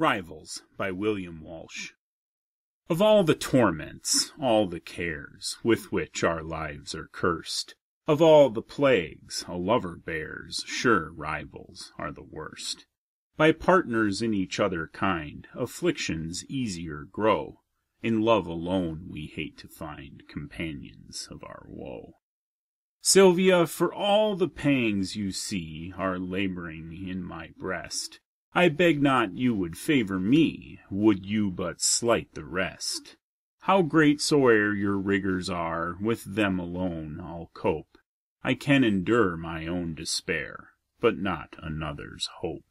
RIVALS by William Walsh Of all the torments, all the cares, With which our lives are cursed, Of all the plagues a lover bears, Sure rivals are the worst. By partners in each other kind, Afflictions easier grow; In love alone we hate to find Companions of our woe. Sylvia, for all the pangs you see Are laboring in my breast, I beg not you would favor me, Would you but slight the rest. How great soe'er your rigors are, With them alone I'll cope; I can endure my own despair, But not another's hope.